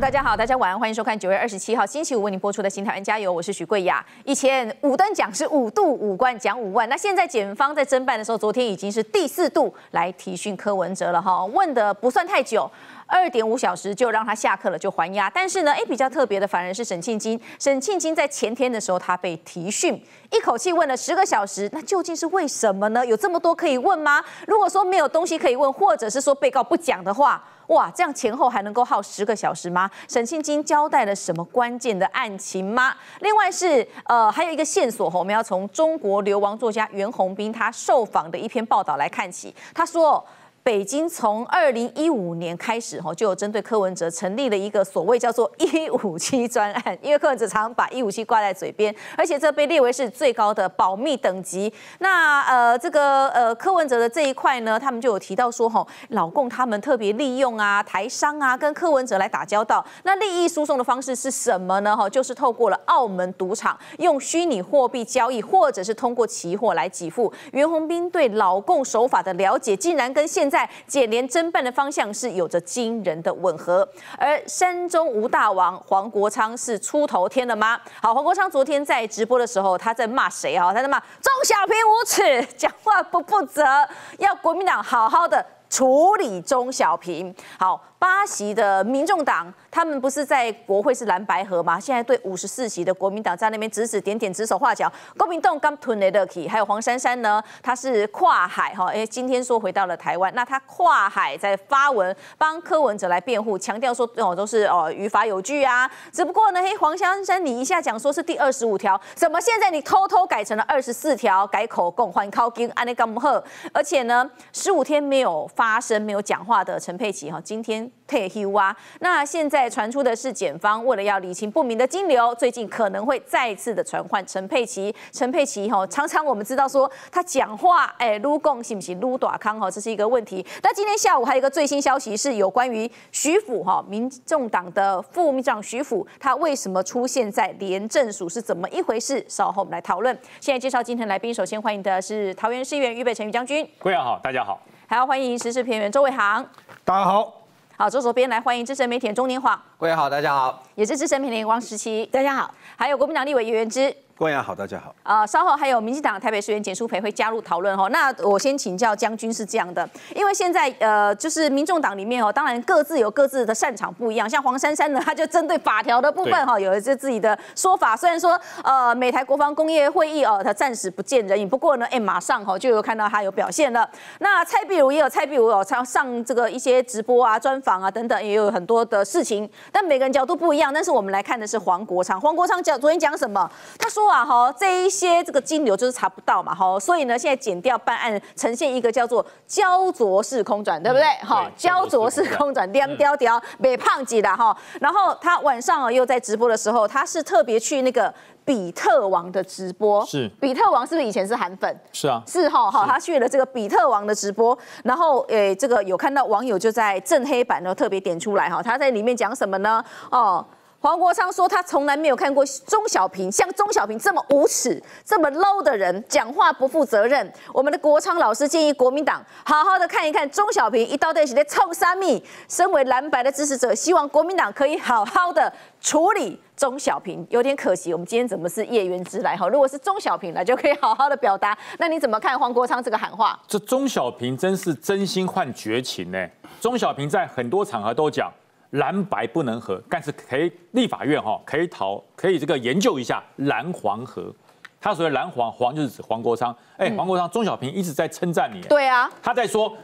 大家好，大家晚安，欢迎收看九月二十七号星期五为您播出的《新台湾加油》，我是许桂雅。以前五等奖是五度五冠奖五万，那现在检方在侦办的时候，昨天已经是第四度来提讯柯文哲了哈，问的不算太久。二点五小时就让他下课了，就还押。但是呢，哎，比较特别的反而是沈庆金。沈庆金在前天的时候，他被提讯，一口气问了十个小时。那究竟是为什么呢？有这么多可以问吗？如果说没有东西可以问，或者是说被告不讲的话，哇，这样前后还能够耗十个小时吗？沈庆金交代了什么关键的案情吗？另外是呃，还有一个线索我们要从中国流亡作家袁宏斌他受访的一篇报道来看起。他说。北京从二零一五年开始，哈，就有针对柯文哲成立了一个所谓叫做“一五七”专案，因为柯文哲常把“一五七”挂在嘴边，而且这被列为是最高的保密等级。那呃，这个呃柯文哲的这一块呢，他们就有提到说，哈，老共他们特别利用啊台商啊跟柯文哲来打交道。那利益输送的方式是什么呢？哈，就是透过了澳门赌场，用虚拟货币交易，或者是通过期货来给付。袁宏斌对老共手法的了解，竟然跟现在检联侦办的方向是有着惊人的吻合，而山中吴大王黄国昌是出头天了吗？好，黄国昌昨天在直播的时候，他在骂谁啊？他在骂钟小平无耻，讲话不负责，要国民党好好的处理钟小平。好。八席的民众党，他们不是在国会是蓝白河吗？现在对五十四席的国民党在那边指指点点、指手画脚。郭明栋刚吞了 lucky，还有黄珊珊呢，他是跨海哈，哎，今天说回到了台湾，那他跨海在发文帮柯文哲来辩护，强调说哦都是哦于法有据啊。只不过呢，嘿，黄珊珊你一下讲说是第二十五条，怎么现在你偷偷改成了二十四条，改口供还靠金安尼咁好？而且呢，十五天没有发声、没有讲话的陈佩琪哈，今天。退休啊！那现在传出的是，检方为了要理清不明的金流，最近可能会再次的传唤陈佩琪。陈佩琪哈，常常我们知道说他讲话，哎，撸共行不行？撸短康哈，这是一个问题。那今天下午还有一个最新消息，是有关于徐府哈，民众党的副秘书长徐府，他为什么出现在廉政署是怎么一回事？稍后我们来讨论。现在介绍今天来宾，首先欢迎的是桃园市议员俞北辰俞将军。各位好，大家好。还要欢迎时事评员周伟航。大家好。好，左手边来欢迎资深媒体钟年华。各位好，大家好。也是资深媒体王时琪，大家好。还有国民党立委叶元之。各位好，大家好。呃，稍后还有民进党台北市议员简淑培会加入讨论哈。那我先请教将军是这样的，因为现在呃，就是民众党里面哦，当然各自有各自的擅长不一样。像黄珊珊呢，他就针对法条的部分哈，有一些自己的说法。虽然说呃，美台国防工业会议哦，他暂时不见人影，不过呢，哎，马上哈就有看到他有表现了。那蔡壁如也有蔡壁如哦，上上这个一些直播啊、专访啊等等，也有很多的事情。但每个人角度不一样。但是我们来看的是黄国昌，黄国昌讲昨天讲什么？他说。哇哈，这一些这个金流就是查不到嘛哈，所以呢，现在减掉办案，呈现一个叫做焦灼式空转，对不对？哈，焦灼式空转，颠雕雕，没胖几的哈。然后他晚上啊又在直播的时候，他是特别去那个比特王的直播，是比特王是不是以前是韩粉？是啊，是哈哈，他去了这个比特王的直播，然后诶，这个有看到网友就在正黑板呢特别点出来哈，他在里面讲什么呢？哦。黄国昌说，他从来没有看过钟小平像钟小平这么无耻、这么 low 的人，讲话不负责任。我们的国昌老师建议国民党好好的看一看钟小平一刀在起在冲三米。身为蓝白的支持者，希望国民党可以好好的处理钟小平。有点可惜，我们今天怎么是叶元之来哈？如果是钟小平来，就可以好好的表达。那你怎么看黄国昌这个喊话？这钟小平真是真心换绝情呢。钟小平在很多场合都讲。蓝白不能合，但是可以立法院哈可以讨可以这个研究一下蓝黄合。他所谓蓝黄黄就是指黄国昌，哎，黄国昌钟小平一直在称赞你。对啊，他在说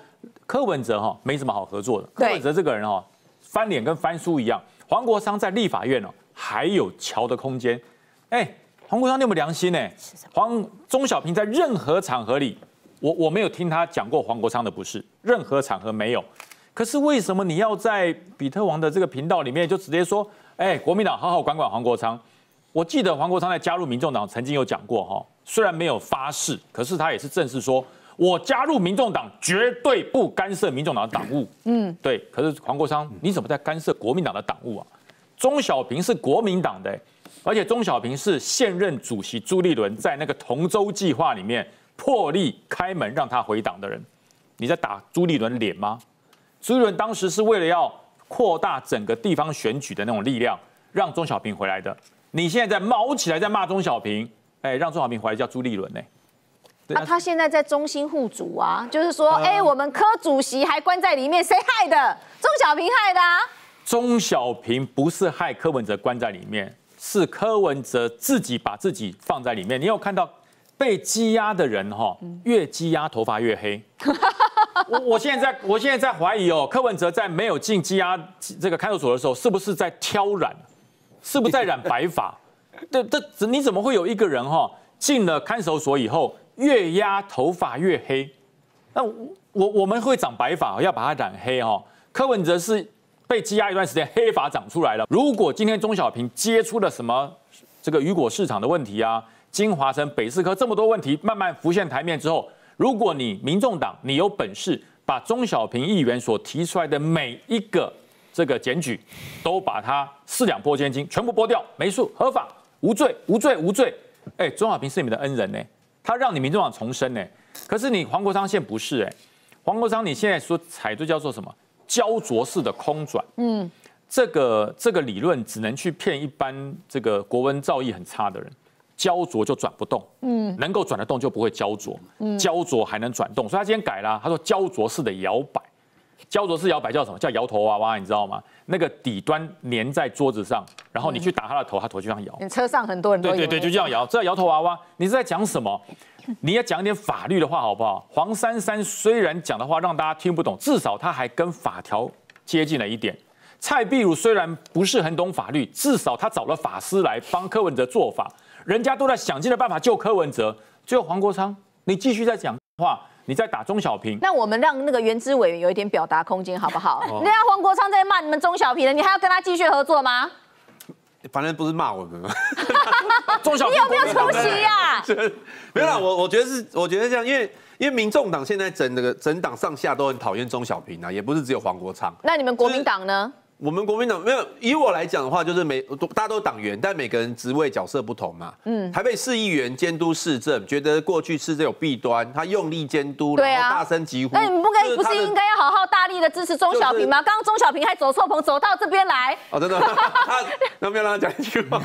柯文哲哈没什么好合作的。柯文哲这个人哈翻脸跟翻书一样。黄国昌在立法院哦还有桥的空间。哎，黄国昌你有没有良心呢？黄钟小平在任何场合里，我我没有听他讲过黄国昌的不是，任何场合没有。可是为什么你要在比特王的这个频道里面就直接说，哎，国民党好好管管黄国昌？我记得黄国昌在加入民众党曾经有讲过哈，虽然没有发誓，可是他也是正式说，我加入民众党绝对不干涉民众党的党务。嗯，对。可是黄国昌，你怎么在干涉国民党的党务啊？钟小平是国民党的，而且钟小平是现任主席朱立伦在那个同舟计划里面破例开门让他回党的人，你在打朱立伦脸吗？朱立伦当时是为了要扩大整个地方选举的那种力量，让钟小平回来的。你现在在毛起来在骂钟小平，哎，让钟小平回来叫朱立伦呢？啊，他现在在中心护主啊，就是说，哎，我们柯主席还关在里面，谁害的？钟小平害的啊。钟小平不是害柯文哲关在里面，是柯文哲自己把自己放在里面。你有看到被羁押的人哈，越羁押头发越黑。我我现在我现在在怀疑哦，柯文哲在没有进羁押这个看守所的时候，是不是在挑染？是不是在染白发？这这你怎么会有一个人哈进了看守所以后？越压头发越黑，那我我们会长白发，要把它染黑哈。柯文哲是被羁押一段时间，黑发长出来了。如果今天钟小平接出了什么这个雨果市场的问题啊，金华城、北四科这么多问题慢慢浮现台面之后，如果你民众党你有本事把钟小平议员所提出来的每一个这个检举，都把它四两拨千斤全部拨掉，没数合法无罪无罪无罪。哎，钟小平是你们的恩人呢。他让你民众党重生呢，可是你黄国昌现不是哎，黄国昌你现在说踩这叫做什么焦灼式的空转，嗯，这个这个理论只能去骗一般这个国文造诣很差的人，焦灼就转不动，嗯，能够转得动就不会焦灼，嗯，焦灼还能转动，所以他今天改了，他说焦灼式的摇摆。焦灼式摇摆叫什么？叫摇头娃娃，你知道吗？那个底端粘在桌子上，然后你去打他的头，他头就这样摇。你车上很多人都对对对，就这样摇，这叫摇头娃娃。你是在讲什么？你要讲一点法律的话好不好？黄珊珊虽然讲的话让大家听不懂，至少他还跟法条接近了一点。蔡壁如虽然不是很懂法律，至少他找了法师来帮柯文哲做法，人家都在想尽了办法救柯文哲。最后黄国昌，你继续在讲话。你在打中小平，那我们让那个原知委员有一点表达空间，好不好？人家黄国昌在骂你们中小平了，你还要跟他继续合作吗？反正不是骂我们吗？中小平，你有没有出息呀？没有啦，我我觉得是，我觉得这样，因为因为民众党现在整那个整党上下都很讨厌中小平啊，也不是只有黄国昌。那你们国民党呢？我们国民党没有，以我来讲的话，就是每大家都党员，但每个人职位角色不同嘛。嗯，台北市议员监督市政，觉得过去市政有弊端，他用力监督，然后大声疾呼。那你们不该不是应该要好好大力的支持钟小平吗？刚刚钟小平还走错棚，走到这边来。哦，真的，那不要让他讲一句话。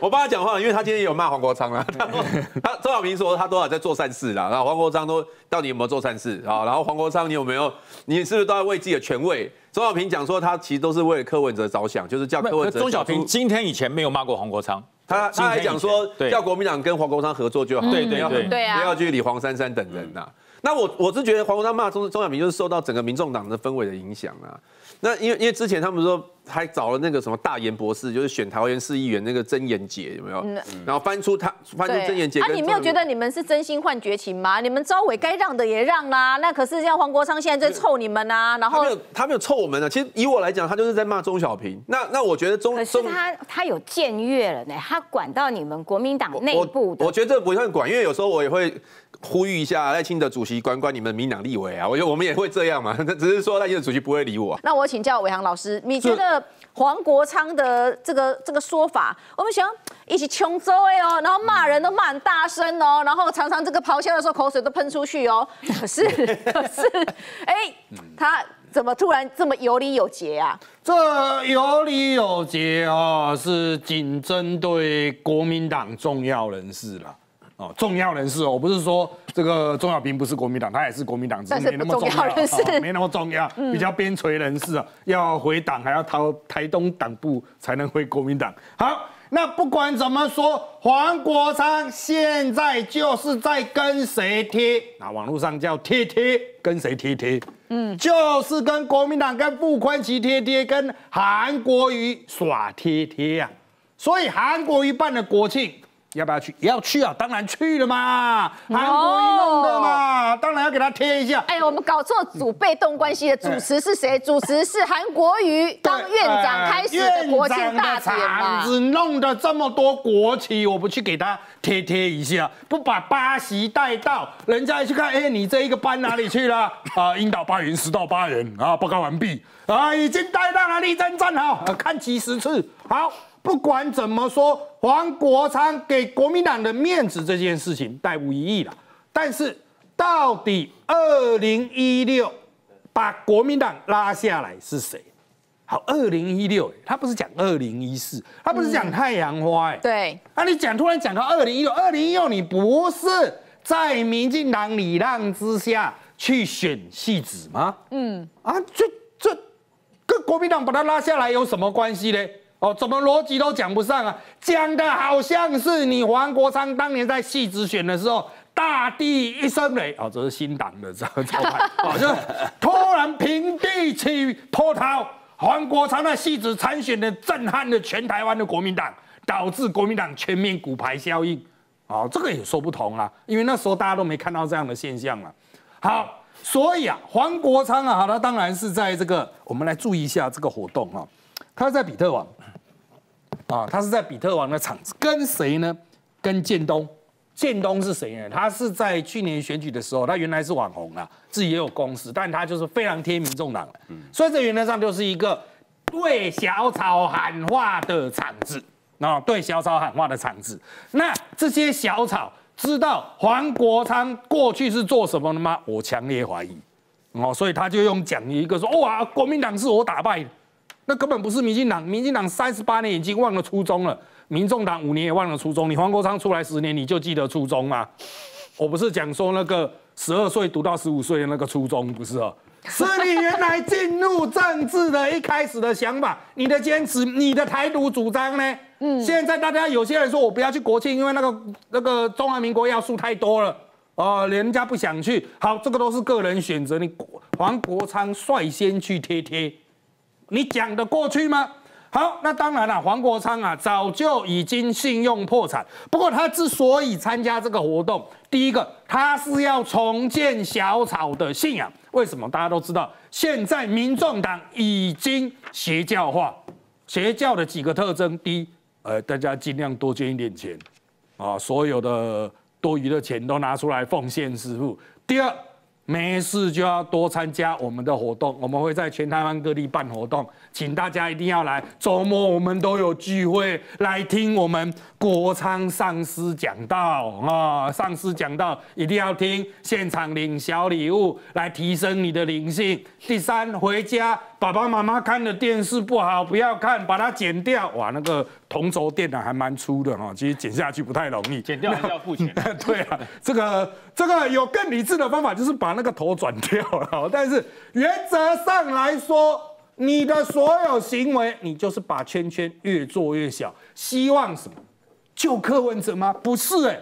我帮他讲话，因为他今天也有骂黄国昌啊。他钟小平说他多少在做善事啦，然后黄国昌都到底有没有做善事啊？然后黄国昌你有没有？你是不是都在为自己的权位？钟小平讲说，他其实都是为了柯文哲着想，就是叫柯文哲。钟小平今天以前没有骂过黄国昌，他他还讲说，叫国民党跟黄国昌合作就好，对对对，不要去理黄珊珊等人呐。那我我是觉得黄国昌骂钟钟小平，就是受到整个民众党的氛围的影响啊。那因为因为之前他们说。还找了那个什么大言博士，就是选桃园市议员那个曾延杰有没有？然后翻出他翻出曾延杰。啊，你没有觉得你们是真心换绝情吗？你们招委该让的也让啦，那可是像黄国昌现在在臭你们啊。然后他没有他没有臭我们呢。其实以我来讲，他就是在骂钟小平。那那我觉得钟可是他他有僭越了呢，他管到你们国民党内部的。我觉得这不算管，因为有时候我也会呼吁一下赖清德主席管管你们民党立委啊。我觉得我们也会这样嘛，只是说赖清德主席不会理我。那我请教伟航老师，你觉得？黄国昌的这个这个说法，我们想一起穷州哎哦，然后骂人都骂很大声哦，然后常常这个咆哮的时候口水都喷出去哦。可 是可是，哎，他怎么突然这么有理有节啊？这有理有节啊，是仅针对国民党重要人士了。哦，重要人士哦，我不是说这个钟小平不是国民党，他也是国民党，只是没那么重要，没那么重要，比较边陲人士啊，要回党还要逃台东党部才能回国民党。好，那不管怎么说，黄国昌现在就是在跟谁贴？那网络上叫贴贴，跟谁贴贴？嗯，就是跟国民党、跟傅昆奇贴贴，跟韩国瑜耍贴贴啊。所以韩国瑜办的国庆。要不要去？要去啊！当然去了嘛，韩国瑜弄的嘛，当然要给他贴一下。哎，我们搞错主被动关系的主持是谁？主持是韩国瑜当院长开始的国庆大典嘛？子弄的这么多国旗，我不去给他贴贴一下，不把巴西带到，人家一去看，哎，你这一个班哪里去了？啊，应到八人，十到八人啊，报告完毕啊，已经带到了，立正站好，看几十次，好。不管怎么说，黄国昌给国民党的面子这件事情带无疑义了。但是，到底二零一六把国民党拉下来是谁？好，二零一六，他不是讲二零一四，他不是讲太阳花，哎，对，啊，你讲突然讲到二零一六，二零一六，你不是在民进党礼让之下去选戏子吗？嗯，啊，这这跟国民党把他拉下来有什么关系呢？哦，怎么逻辑都讲不上啊？讲的好像是你黄国昌当年在戏子选的时候，大地一声雷，哦，这是新党的招牌，哦，就突然平地起波涛，黄国昌的戏子参选的震撼了全台湾的国民党，导致国民党全面骨牌效应，哦，这个也说不通啊，因为那时候大家都没看到这样的现象嘛。好，所以啊，黄国昌啊，好他当然是在这个，我们来注意一下这个活动啊，他在比特网。啊，他是在比特王的场子，跟谁呢？跟建东。建东是谁呢？他是在去年选举的时候，他原来是网红啊，自己也有公司，但他就是非常贴民众党所以这原则上就是一个对小草喊话的场子啊，对小草喊话的场子。那这些小草知道黄国昌过去是做什么的吗？我强烈怀疑。哦，所以他就用讲一个说，哇，国民党是我打败的。那根本不是民进党，民进党三十八年已经忘了初衷了，民众党五年也忘了初衷。你黄国昌出来十年，你就记得初衷吗？我不是讲说那个十二岁读到十五岁的那个初衷，不是哦，是你原来进入政治的一开始的想法，你的坚持，你的台独主张呢？嗯，现在大家有些人说我不要去国庆，因为那个那个中华民国要素太多了，哦，人家不想去。好，这个都是个人选择。你黄国昌率先去贴贴。你讲得过去吗？好，那当然了，黄国昌啊，早就已经信用破产。不过他之所以参加这个活动，第一个他是要重建小草的信仰。为什么？大家都知道，现在民众党已经邪教化。邪教的几个特征：第一，呃，大家尽量多捐一点钱，啊，所有的多余的钱都拿出来奉献师傅。第二。没事就要多参加我们的活动，我们会在全台湾各地办活动，请大家一定要来。周末我们都有聚会，来听我们国昌上师讲道啊！上师讲道一定要听，现场领小礼物来提升你的灵性。第三，回家爸爸妈妈看的电视不好，不要看，把它剪掉。哇，那个。同轴电缆还蛮粗的哈，其实剪下去不太容易，剪掉还是要付钱。对啊，这个这个有更理智的方法，就是把那个头转掉了。但是原则上来说，你的所有行为，你就是把圈圈越做越小。希望什么？救柯文哲吗？不是哎，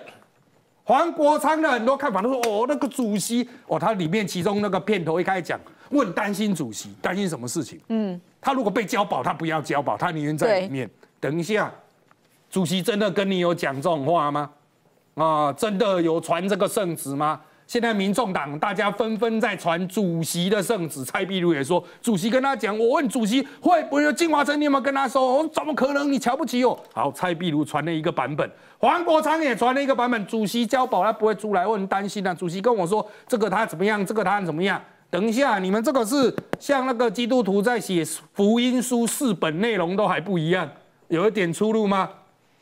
黄国昌的很多看法都说，哦，那个主席，哦，他里面其中那个片头一开始讲，我很担心主席，担心什么事情？嗯，他如果被交保，他不要交保，他宁愿在里面。等一下，主席真的跟你有讲这种话吗？啊，真的有传这个圣旨吗？现在民众党大家纷纷在传主席的圣旨，蔡壁如也说，主席跟他讲，我问主席会不会有金华城？你有没有跟他说？我怎么可能？你瞧不起我？好，蔡壁如传了一个版本，黄国昌也传了一个版本，主席交保他不会出来，我很担心啊。主席跟我说，这个他怎么样？这个他怎么样？等一下，你们这个是像那个基督徒在写福音书，四本内容都还不一样。有一点出入吗？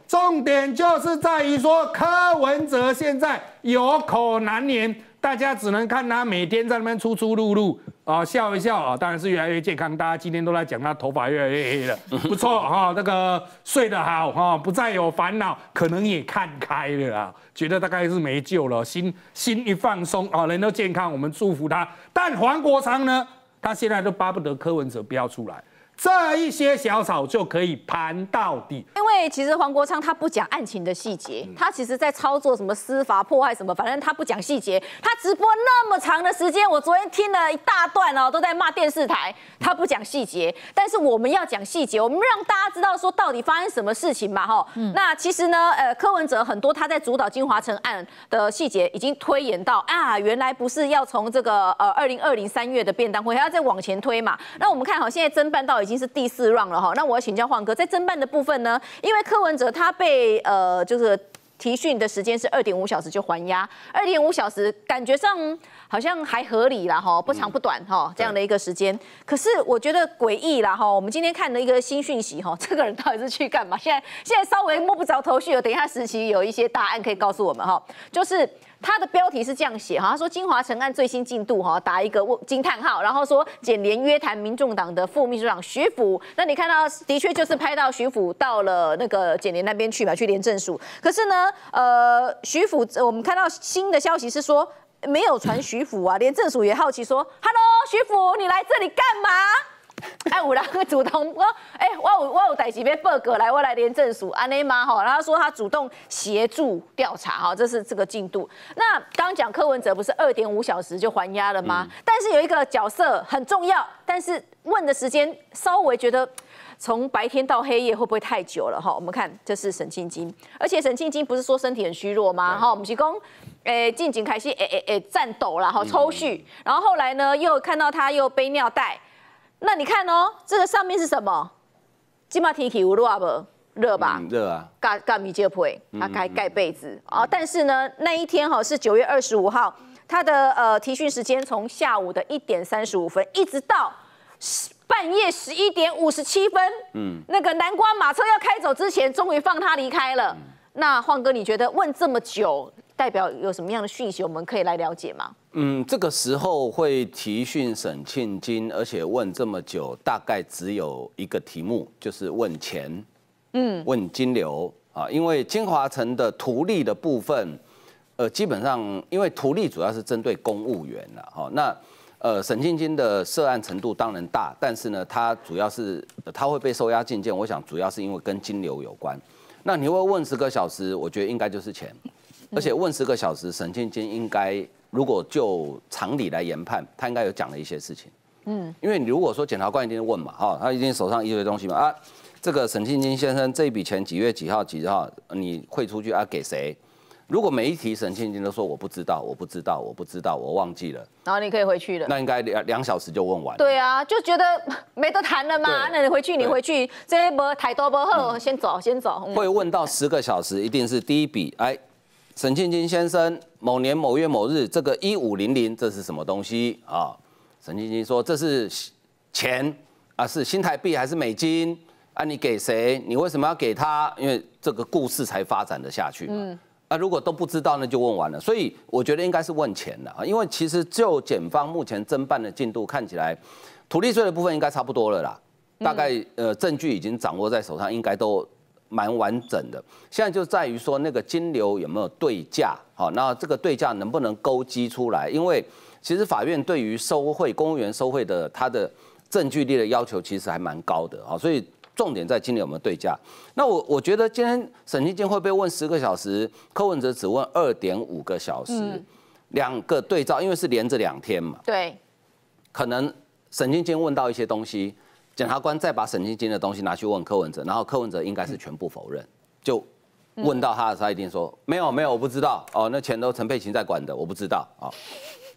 重点就是在于说，柯文哲现在有口难言，大家只能看他每天在那边出出入入啊，笑一笑啊，当然是越来越健康。大家今天都在讲他头发越来越黑了，不错哈，那个睡得好哈，不再有烦恼，可能也看开了啊，觉得大概是没救了，心心一放松啊，人都健康，我们祝福他。但黄国昌呢，他现在都巴不得柯文哲不要出来。这一些小草就可以盘到底，因为其实黄国昌他不讲案情的细节，他其实在操作什么司法破坏什么，反正他不讲细节。他直播那么长的时间，我昨天听了一大段哦，都在骂电视台，他不讲细节。但是我们要讲细节，我们让大家知道说到底发生什么事情嘛，哈。那其实呢，呃，柯文哲很多他在主导金华城案的细节已经推演到啊，原来不是要从这个呃二零二零三月的便当会，还要再往前推嘛。那我们看好现在侦办到。已经是第四 round 了哈，那我要请教黄哥，在侦办的部分呢，因为柯文哲他被呃就是提讯的时间是二点五小时就还押，二点五小时感觉上好像还合理啦哈，不长不短哈这样的一个时间，可是我觉得诡异啦哈，我们今天看了一个新讯息哈，这个人到底是去干嘛？现在现在稍微摸不着头绪了，等一下实习有一些答案可以告诉我们哈，就是。他的标题是这样写哈，他说金华城案最新进度哈，打一个惊叹号，然后说检联约谈民众党的副秘书长徐福，那你看到的确就是拍到徐福到了那个检联那边去嘛，去廉政署。可是呢，呃，徐福我们看到新的消息是说没有传徐福啊，廉政署也好奇说，Hello，徐福，你来这里干嘛？哎，五郎主动说，哎，我有我有代志要报告来，我来廉政署安内吗？哈，然后说他主动协助调查，哈，这是这个进度。那刚讲柯文哲不是二点五小时就还押了吗？但是有一个角色很重要，但是问的时间稍微觉得从白天到黑夜会不会太久了？哈，我们看这是沈庆金，而且沈庆金不是说身体很虚弱吗？哈，我们提供，诶，进警开始诶诶诶颤抖了，哈，抽搐，然后后来呢又看到他又背尿袋。那你看哦，这个上面是什么？今嘛天气有热不？热吧？热啊！盖盖米接被，他盖盖被子啊。但是呢，那一天哈是九月二十五号，他的呃提讯时间从下午的一点三十五分，一直到半夜十一点五十七分。嗯，那个南瓜马车要开走之前，终于放他离开了。那晃哥，你觉得问这么久？代表有什么样的讯息，我们可以来了解吗？嗯，这个时候会提讯沈庆金，而且问这么久，大概只有一个题目，就是问钱，嗯，问金流啊，因为金华城的图利的部分，呃，基本上因为图利主要是针对公务员了，哈，那呃，沈庆金的涉案程度当然大，但是呢，他主要是他会被收押进监，我想主要是因为跟金流有关。那你会问十个小时，我觉得应该就是钱。而且问十个小时，沈庆金应该如果就常理来研判，他应该有讲了一些事情。嗯，因为你如果说检察官一定问嘛，哈，他一定手上一堆东西嘛，啊，这个沈庆金先生这一笔钱几月几号几号你汇出去啊？给谁？如果每一题沈庆金都说我不知道，我不知道，我不知道，我忘记了，然后你可以回去了。那应该两两小时就问完。对啊，就觉得没得谈了嘛。那你回去，你回去，这波太多不好，先走，先走。会问到十个小时，一定是第一笔，哎。沈庆金先生，某年某月某日，这个一五零零，这是什么东西啊？沈庆金说：“这是钱啊，是新台币还是美金？啊，你给谁？你为什么要给他？因为这个故事才发展的下去。嗯，啊，如果都不知道，那就问完了。所以我觉得应该是问钱的啊，因为其实就检方目前侦办的进度看起来，土地税的部分应该差不多了啦，大概呃证据已经掌握在手上，应该都。”蛮完整的，现在就在于说那个金流有没有对价，好，那这个对价能不能勾稽出来？因为其实法院对于收贿公务员收贿的他的证据力的要求其实还蛮高的，好，所以重点在金流有没有对价。那我我觉得今天审计监会被问十个小时，柯文哲只问二点五个小时，两个对照，因为是连着两天嘛，对，可能审计监问到一些东西。检察官再把沈晶晶的东西拿去问柯文哲，然后柯文哲应该是全部否认，就问到他的时候，他一定说没有没有，我不知道哦，那钱都陈佩琴在管的，我不知道哦，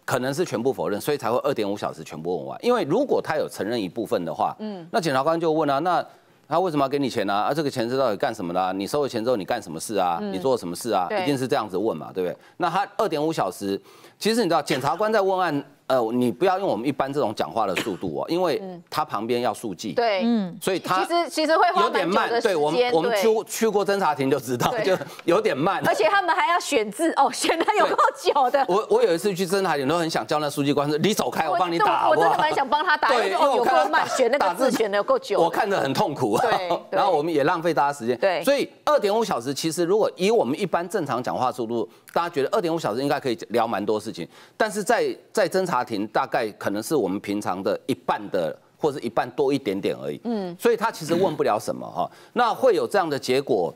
可能是全部否认，所以才会二点五小时全部问完。因为如果他有承认一部分的话，嗯，那检察官就问啊，那他为什么要给你钱呢？啊，这个钱是到底干什么的？你收了钱之后你干什么事啊？你做了什么事啊？一定是这样子问嘛，对不对？那他二点五小时，其实你知道，检察官在问案。呃，你不要用我们一般这种讲话的速度哦，因为他旁边要速记，对，嗯，所以他其实其实会有点慢，对我们我们去去过侦查庭就知道，就有点慢，而且他们还要选字哦，选的有够久的。我我有一次去侦查庭都很想叫那书记官说，你走开，我帮你打，我真的蛮想帮他打，对，因为有够慢，选那个字选的有够久，我看着很痛苦，对，然后我们也浪费大家时间，对，所以二点五小时其实如果以我们一般正常讲话速度，大家觉得二点五小时应该可以聊蛮多事情，但是在在侦查庭大概。可能是我们平常的一半的，或者一半多一点点而已。嗯，所以他其实问不了什么哈。那会有这样的结果，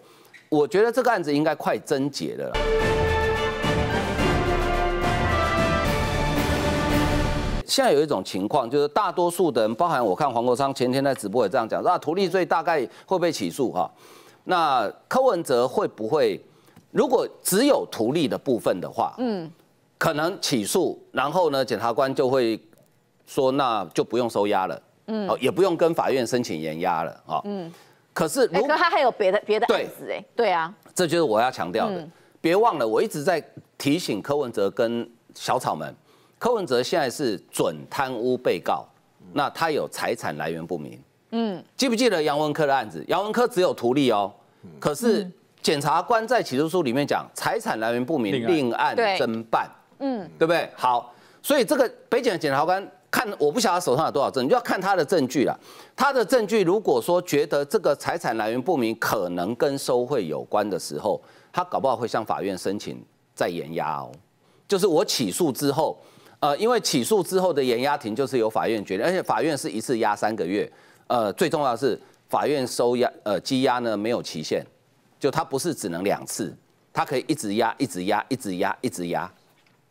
我觉得这个案子应该快侦结了。现在有一种情况，就是大多数的人，包含我看黄国昌前天在直播也这样讲，那图利罪大概会被起诉哈。那柯文哲会不会，如果只有图利的部分的话，嗯。可能起诉，然后呢，检察官就会说，那就不用收押了，嗯，哦，也不用跟法院申请延押了，啊，嗯。可是，如果他还有别的别的案子，哎，对啊，这就是我要强调的。别忘了，我一直在提醒柯文哲跟小草们，柯文哲现在是准贪污被告，那他有财产来源不明，嗯，记不记得杨文科的案子？杨文科只有图利哦，可是检察官在起诉书里面讲财产来源不明，另案侦办，嗯，对不对？好，所以这个北检的检察官看，我不晓得他手上有多少证据，就要看他的证据了。他的证据如果说觉得这个财产来源不明可能跟收贿有关的时候，他搞不好会向法院申请再延押哦。就是我起诉之后，呃，因为起诉之后的延押庭就是由法院决定，而且法院是一次押三个月。呃，最重要的是法院收押呃羁押呢没有期限，就它不是只能两次，它可以一直压、一直压、一直压、一直压，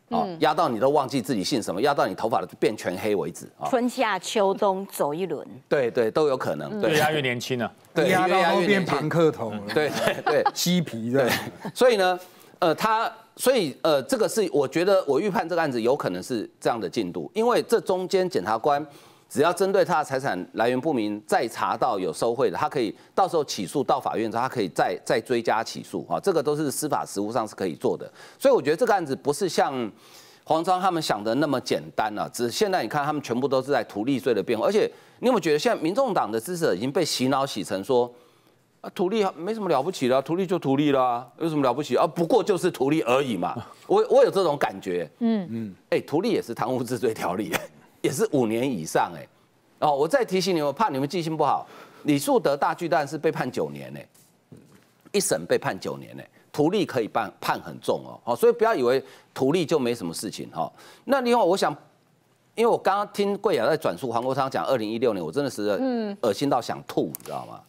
哦，压到你都忘记自己姓什么，压到你头发变全黑为止啊。春夏秋冬走一轮，对对，都有可能。对越压越年轻了。对，压越到都变年轻庞克头了，对对对。嬉皮的。所以呢，呃，他，所以呃，这个是我觉得我预判这个案子有可能是这样的进度，因为这中间检察官只要针对他的财产来源不明，再查到有收贿的，他可以到时候起诉到法院之后，他可以再再追加起诉啊，这个都是司法实务上是可以做的。所以我觉得这个案子不是像黄章他们想的那么简单了、只是现在你看他们全部都是在图利税的辩护，而且你有没有觉得现在民众党的支持者已经被洗脑洗成说？啊，图利没什么了不起的、啊，图利就图利啦、有什么了不起啊？不过就是图利而已嘛。我我有这种感觉，嗯嗯，哎、图利也是贪污治罪条例，也是五年以上、哎，哦，我再提醒你我，怕你们记性不好，李树德大巨蛋是被判九年、哎，一审被判九年、哎，图利可以判判很重哦，好，所以不要以为图利就没什么事情哈、那另外，我想。因为我刚刚听贵雅在转述黄国昌讲二零一六年，我真的是恶心到想吐，你知道吗？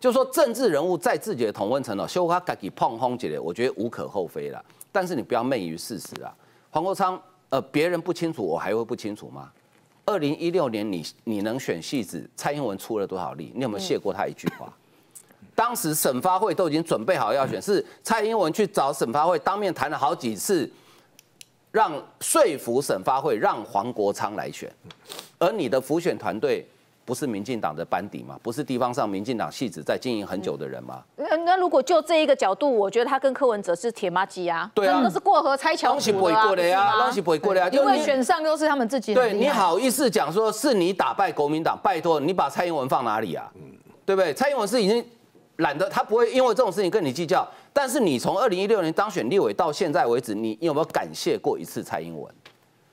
就说政治人物在自己的同温层哦，修他自己碰轰起来，我觉得无可厚非啦。但是你不要昧于事实啊。黄国昌，呃，别人不清楚，我还会不清楚吗？二零一六年你你能选戏子，蔡英文出了多少力？你有没有谢过他一句话？当时审发会都已经准备好要选，是蔡英文去找审发会当面谈了好几次，让说服审发会让黄国昌来选，而你的浮选团队不是民进党的班底吗？不是地方上民进党戏子在经营很久的人吗？那那如果就这一个角度，我觉得他跟柯文哲是铁妈鸡啊，对啊那是过河拆桥东西不会过的呀，东西不会过的呀，因为选上都是他们自己很对你好意思讲说是你打败国民党？拜托，你把蔡英文放哪里啊？对不对？蔡英文是已经懒得，他不会因为这种事情跟你计较。但是你从二零一六年当选立委到现在为止，你你有没有感谢过一次蔡英文？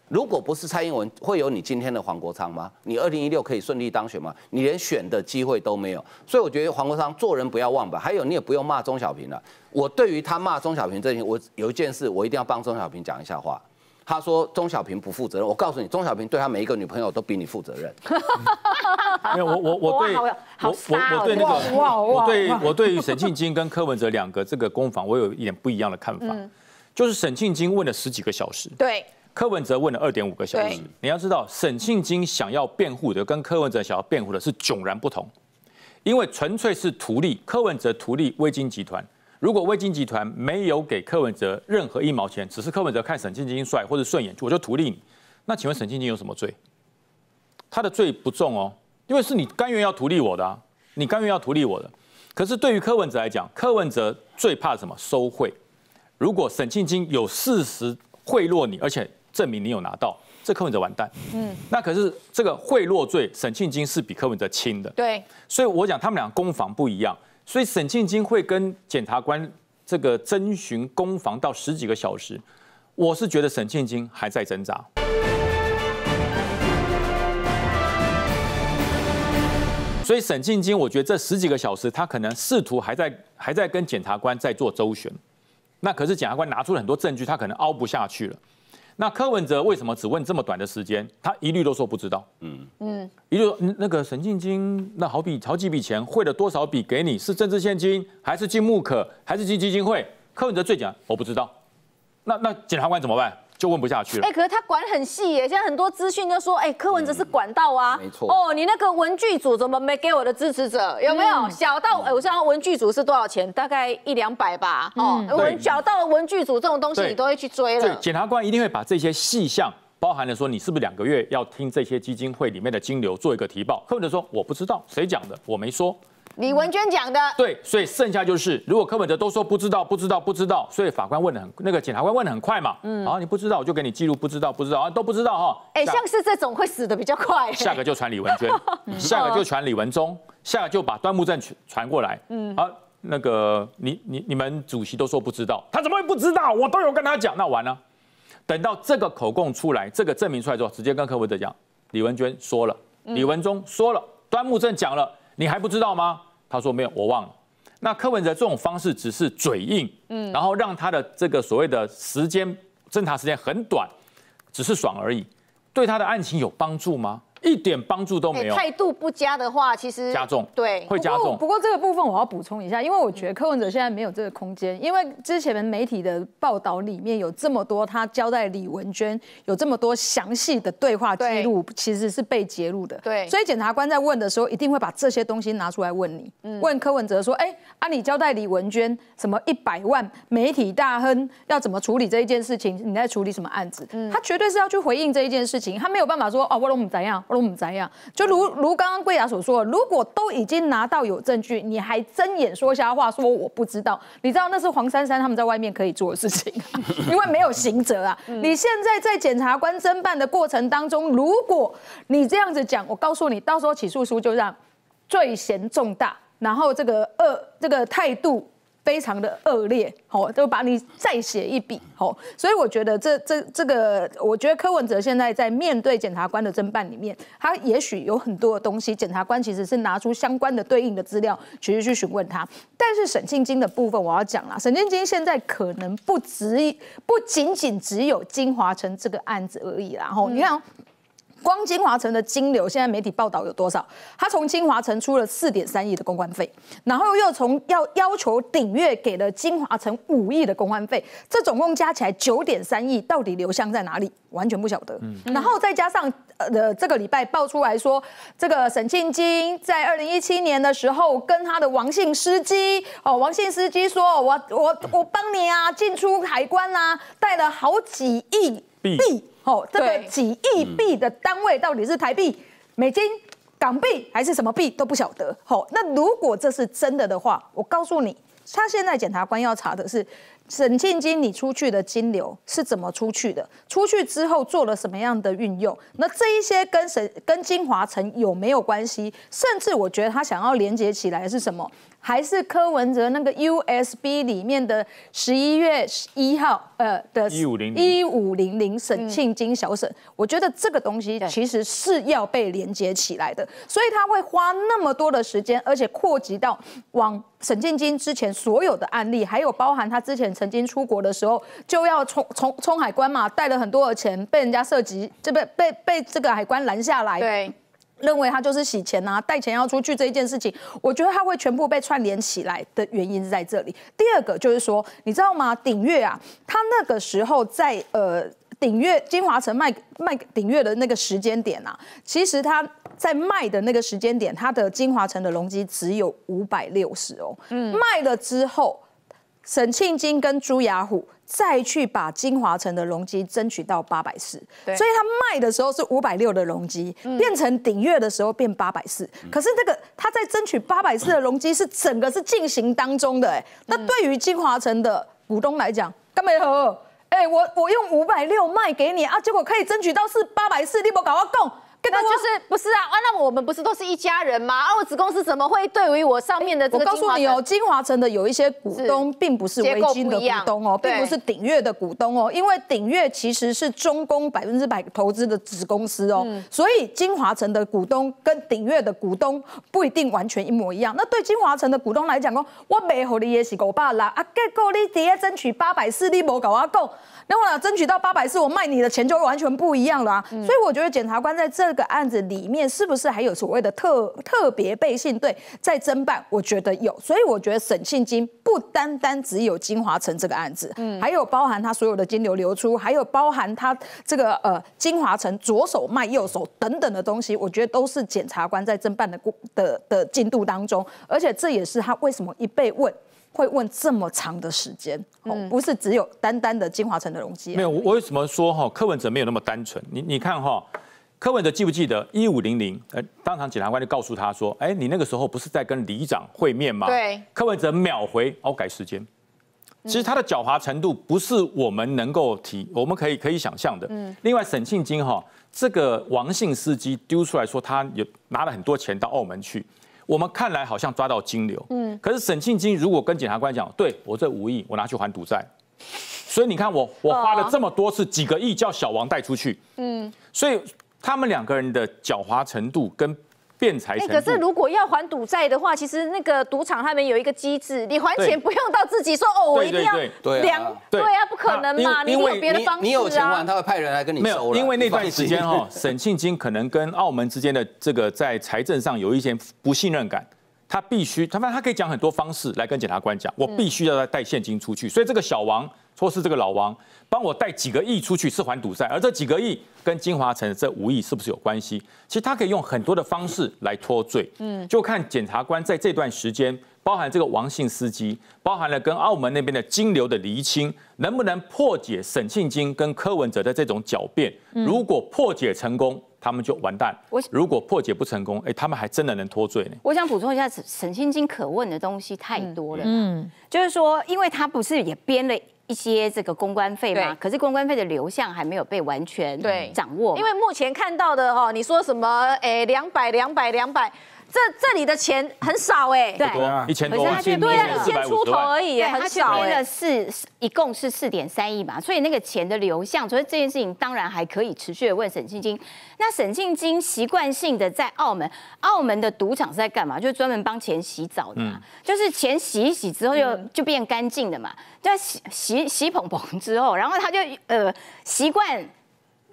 如果不是蔡英文，会有你今天的黄国昌吗？你二零一六可以顺利当选吗？你连选的机会都没有。所以我觉得黄国昌做人不要忘吧。还有你也不用骂钟小平了。我对于他骂钟小平这件，我有一件事我一定要帮钟小平讲一下话。他说钟小平不负责任，我告诉你，钟小平对他每一个女朋友都比你负责任。没有我我我对我我我对那个哇哇哇我对我对于沈庆金跟柯文哲两个这个攻防，我有一点不一样的看法。就是沈庆金问了十几个小时，对，柯文哲问了二点五个小时。你要知道，沈庆金想要辩护的跟柯文哲想要辩护的是迥然不同，因为纯粹是图利，柯文哲图利微金集团。如果微金集团没有给柯文哲任何一毛钱，只是柯文哲看沈庆金帅或者顺眼，我就图利你。那请问沈庆金有什么罪？他的罪不重哦，因为是你甘愿要图利我的啊，你甘愿要图利我的。可是对于柯文哲来讲，柯文哲最怕什么？收贿。如果沈庆金有事实贿赂你，而且证明你有拿到，这柯文哲完蛋。嗯，那可是这个贿赂罪，沈庆金是比柯文哲轻的。对，所以我讲他们俩攻防不一样，所以沈庆金会跟检察官这个征询攻防到十几个小时，我是觉得沈庆金还在挣扎。所以沈庆金，我觉得这十几个小时，他可能试图还在还在跟检察官在做周旋。那可是检察官拿出了很多证据，他可能凹不下去了。那柯文哲为什么只问这么短的时间？他一律都说不知道。嗯嗯，一律说嗯那个沈静晶，那好比好几笔钱汇了多少笔给你？是政治现金，还是进慕可，还是进基金会？柯文哲最讲我不知道。那那检察官怎么办？就问不下去了哎、。可是他管很细耶，现在很多资讯都说，哎、柯文哲是管道啊，没错哦，你那个文具组怎么没给我的支持者？有没有？小到哎、我想文具组是多少钱？大概一两百吧，哦，对文小到文具组这种东西，你都会去追对，了。检察官一定会把这些细项，包含了说你是不是两个月要听这些基金会里面的金流做一个提报。柯文哲说我不知道，谁讲的？我没说。李文娟讲的，对，所以剩下就是，如果柯文哲都说不知道、不知道、不知道，所以法官问的很，那个检察官问的很快嘛，嗯，然后，你不知道我就给你记录不知道、不知道啊，都不知道哈。哎、下像是这种会死的比较快。下个就传李文娟，下个就传李文忠，下个就把端木正传传过来，嗯，好，那个你你你们主席都说不知道，他怎么会不知道？我都有跟他讲，那完了。等到这个口供出来，这个证明出来之后，直接跟柯文哲讲，李文娟说了，李文忠说了，端木正讲了，你还不知道吗？他说没有，我忘了。那柯文哲这种方式只是嘴硬，嗯，然后让他的这个所谓的时间侦查时间很短，只是爽而已，对他的案情有帮助吗？一点帮助都没有。态度不佳的话，其实加重，对，会加重。不过这个部分我要补充一下，因为我觉得柯文哲现在没有这个空间，因为之前媒体的报道里面有这么多他交代李文娟有这么多详细的对话记录，其实是被揭露的。对，所以检察官在问的时候，一定会把这些东西拿出来问你，问柯文哲说：“哎，啊，你交代李文娟什么一百万媒体大亨要怎么处理这一件事情？你在处理什么案子？”他绝对是要去回应这一件事情，他没有办法说：“哦，我们怎样，我们怎样。”就如如刚刚贵雅所说，如果都已经拿到有证据，你还睁眼说瞎话，说我不知道，你知道那是黄珊珊他们在外面可以做的事情，因为没有刑责啊。你现在在检察官侦办的过程当中，如果你这样子讲，我告诉你，到时候起诉书就让罪嫌重大，然后这个恶这个态度。非常的恶劣，好，都把你再写一笔，好，所以我觉得这这这个，我觉得柯文哲现在在面对检察官的侦办里面，他也许有很多的东西，检察官其实是拿出相关的对应的资料，其实去询问他。但是沈庆金的部分，我要讲了，沈庆金现在可能不只不仅仅只有金华城这个案子而已啦，吼，你看。光金华城的金流，现在媒体报道有多少？他从金华城出了四点三亿的公关费，然后又从要要求鼎月给了金华城五亿的公关费，这总共加起来九点三亿，到底流向在哪里？完全不晓得。然后再加上呃，这个礼拜爆出来说，这个沈庆金在二零一七年的时候，跟他的王姓司机哦，王姓司机说，我我我帮你啊，进出海关啊，带了好几亿币。哦，这个几亿币的单位到底是台币、美金、港币还是什么币都不晓得。好，那如果这是真的的话，我告诉你，他现在检察官要查的是。沈庆金，你出去的金流是怎么出去的？出去之后做了什么样的运用？那这一些跟沈跟金华城有没有关系？甚至我觉得他想要连接起来是什么？还是柯文哲那个 USB 里面的十一月一号呃的一五零一五零零沈庆金小沈？我觉得这个东西其实是要被连接起来的，所以他会花那么多的时间，而且扩及到往。沈庆金之前所有的案例，还有包含他之前曾经出国的时候，就要冲冲冲海关嘛，带了很多的钱，被人家涉及，这被被被这个海关拦下来，对，认为他就是洗钱呐，带钱要出去这一件事情，我觉得他会全部被串联起来的原因是在这里。第二个就是说，你知道吗？鼎月啊，他那个时候在呃。鼎月金华城卖卖鼎月的那个时间点啊，其实他在卖的那个时间点，他的金华城的容积只有五百六十哦。嗯，卖了之后，沈庆金跟朱雅虎再去把金华城的容积争取到八百四，所以他卖的时候是五百六的容积，变成鼎月的时候变八百四。可是那个他在争取八百四的容积是整个是进行当中的，哎，那对于金华城的股东来讲，干没好。哎，我我用五百六卖给你啊，结果可以争取到是八百四，你不搞我供。那就是不是啊？啊，那我们不是都是一家人吗？啊，我子公司怎么会对于我上面的这个？我告诉你哦，金华城的有一些股东并不是维金的股东哦，并不是鼎悦的股东哦，因为鼎悦其实是中公百分之百投资的子公司哦，所以金华城的股东跟鼎悦的股东不一定完全一模一样。那对金华城的股东来讲哦，我卖给你也是五百啦，啊，结果你直接争取八百四，你无搞我讲。那我争取到八百四，我卖你的钱就完全不一样了啊！所以我觉得检察官在这个案子里面，是不是还有所谓的特特别备信队在侦办？我觉得有，所以我觉得沈庆金不单单只有金华城这个案子，嗯，还有包含他所有的金流流出，还有包含他这个呃金华城左手卖右手等等的东西，我觉得都是检察官在侦办的过的的进度当中，而且这也是他为什么一被问。会问这么长的时间，哦，不是只有单单的金华城的容积。没有，我为什么说哈柯文哲没有那么单纯？你你看哈，柯文哲记不记得一五零零？呃，当场检察官就告诉他说，哎，你那个时候不是在跟里长会面吗？对。柯文哲秒回，哦，改时间。其实他的狡猾程度不是我们能够提，我们可以可以想象的。嗯。另外，沈庆金哈，这个王姓司机丢出来说他有拿了很多钱到澳门去。我们看来好像抓到金流，嗯，可是沈庆金如果跟检察官讲，对我这五亿我拿去还赌债，所以你看我我花了这么多次几个亿叫小王带出去，嗯，所以他们两个人的狡猾程度跟。变财可是如果要还赌债的话，其实那个赌场他们有一个机制，你还钱不用到自己说哦，我一定要两对。啊，不可能嘛，你有别的方式啊。你有钱还，他会派人来跟你收因为那段时间哈，沈庆金可能跟澳门之间的这个在财政上有一些不信任感，他必须他反正他可以讲很多方式来跟检察官讲，我必须要带现金出去，所以这个小王。或是这个老王帮我带几个亿出去是还赌债，而这几个亿跟金华城这五亿是不是有关系？其实他可以用很多的方式来脱罪，嗯，就看检察官在这段时间，包含这个王姓司机，包含了跟澳门那边的金流的厘清，能不能破解沈庆金跟柯文哲的这种狡辩？如果破解成功，他们就完蛋；如果破解不成功，哎，他们还真的能脱罪呢。我想补充一下，沈清金可问的东西太多了，嗯，就是说，因为他不是也编了。一些这个公关费嘛，可是公关费的流向还没有被完全掌握。因为目前看到的哈，你说什么？哎，两百、两百、两百。这这里的钱很少哎，对，一千多，对啊，一千出头而已，很少哎。四一共是四点三亿嘛，所以那个钱的流向，所以这件事情当然还可以持续的问沈庆金。那沈庆金习惯性的在澳门，澳门的赌场是在干嘛？就是专门帮钱洗澡的嘛，就是钱洗一洗之后就就变干净的嘛，就洗洗洗捧捧之后，然后他就呃习惯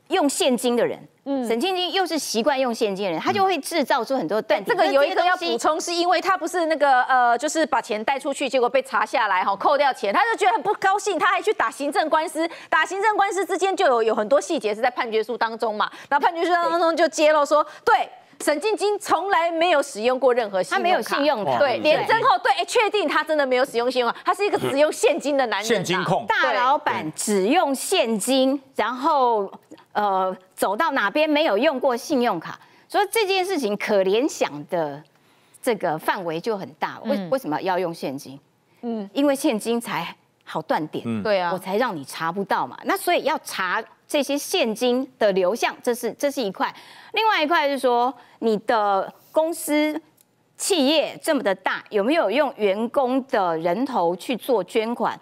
用现金的人。嗯，沈晶晶又是习惯用现金的人，他就会制造出很多断这个有一个要补充，是因为他不是那个呃，就是把钱带出去，结果被查下来哈，扣掉钱，他就觉得很不高兴，他还去打行政官司。打行政官司之间就有有很多细节是在判决书当中嘛，然后判决书当中就揭露说，对，沈晶晶从来没有使用过任何信用卡，他没有信用卡，对，连真后对，哎，确定他真的没有使用信用卡，他是一个只用现金的男人，现金控，大老板只用现金，然后。呃，走到哪边没有用过信用卡，所以这件事情可联想的这个范围就很大。为为什么要用现金？嗯，因为现金才好断点，对啊，我才让你查不到嘛。那所以要查这些现金的流向，这是这是一块。另外一块是说你的公司。企业这么的大，有没有用员工的人头去做捐款？